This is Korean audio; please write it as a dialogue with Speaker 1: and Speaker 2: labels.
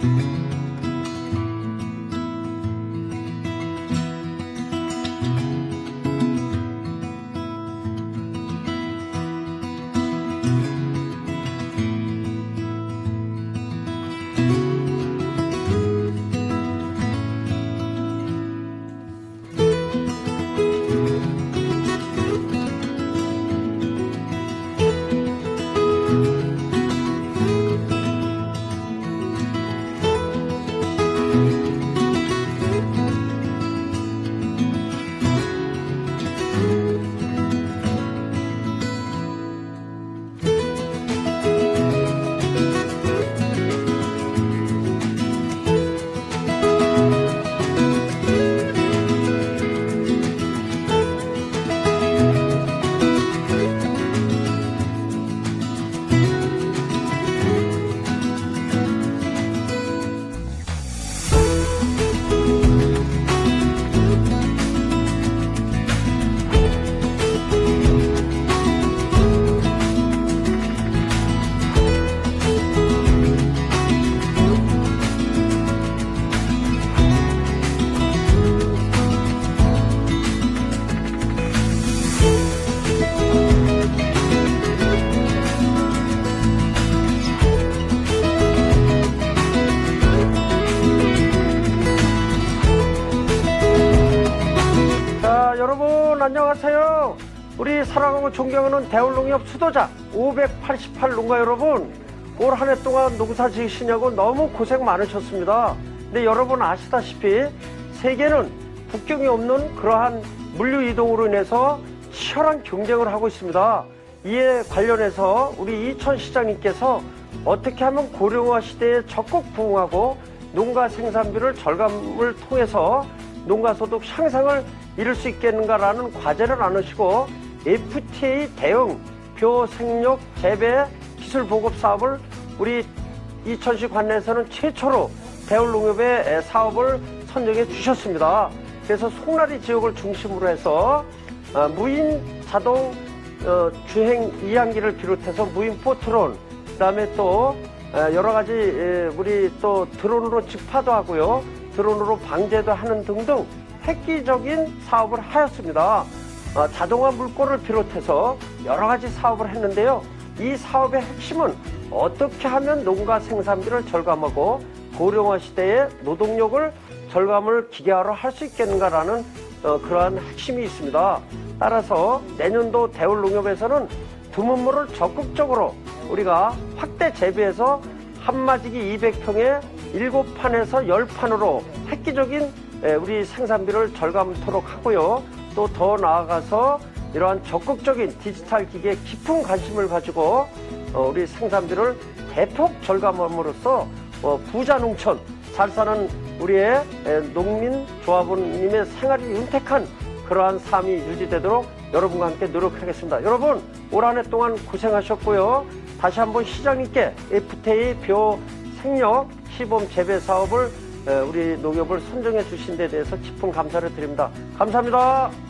Speaker 1: 자, 안녕하세요. 우리 사랑하고 존경하는 대울농협 수도자 588 농가 여러분, 올 한 해 동안 농사 지으시냐고 너무 고생 많으셨습니다. 근데 여러분 아시다시피 세계는 국경이 없는 그러한 물류 이동으로 인해서 치열한 경쟁을 하고 있습니다. 이에 관련해서 우리 이천 시장님께서 어떻게 하면 고령화 시대에 적극 부응하고 농가 생산비를 절감을 통해서 농가 소득 향상을 이룰 수 있겠는가라는 과제를 나누시고 FTA 대응 벼생력 재배 기술 보급 사업을 우리 이천시 관내에서는 최초로 대울농협의 사업을 선정해 주셨습니다. 그래서 송라리 지역을 중심으로 해서 어, 무인 자동 어, 주행 이항기를 비롯해서 무인 포트론 그 다음에 또 어, 여러 가지 예, 우리 또 드론으로 직파도 하고요 드론으로 방제도 하는 등등 획기적인 사업을 하였습니다. 어, 자동화 물꼬를 비롯해서 여러 가지 사업을 했는데요. 이 사업의 핵심은 어떻게 하면 농가 생산비를 절감하고 고령화 시대에 노동력을 절감을 기계화로 할 수 있겠는가라는 어, 그러한 핵심이 있습니다. 따라서 내년도 대울농협에서는 두문물을 적극적으로 우리가 확대 재배해서 한마지기 200평에 7판에서 10판으로 획기적인 에, 우리 생산비를 절감토록 하고요. 또 더 나아가서 이러한 적극적인 디지털 기기에 깊은 관심을 가지고 어, 우리 생산비를 대폭 절감함으로써 어, 부자 농촌 잘 사는 우리의 에, 농민 조합원님의 생활이 윤택한 그러한 삶이 유지되도록 여러분과 함께 노력하겠습니다. 여러분 올 한 해 동안 고생하셨고요. 다시 한번 시장님께 FTA bio 생력 시범 재배 사업을 에, 우리 농협을 선정해 주신 데 대해서 깊은 감사를 드립니다. 감사합니다.